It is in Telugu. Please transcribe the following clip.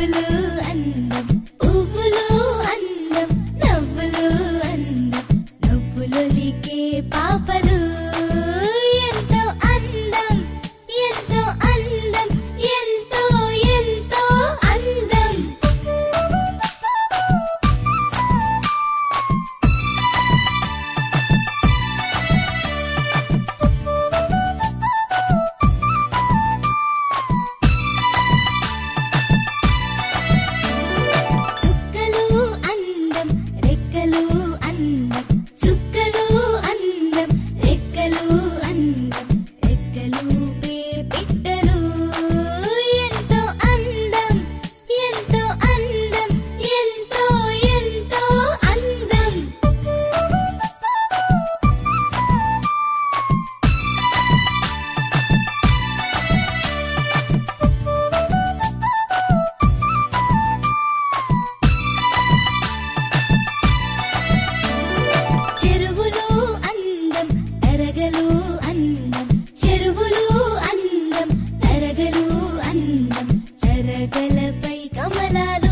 قبل أن نبدأ అందం చెరువులు అందం తరగలు అందం తరగలపై కమలాలు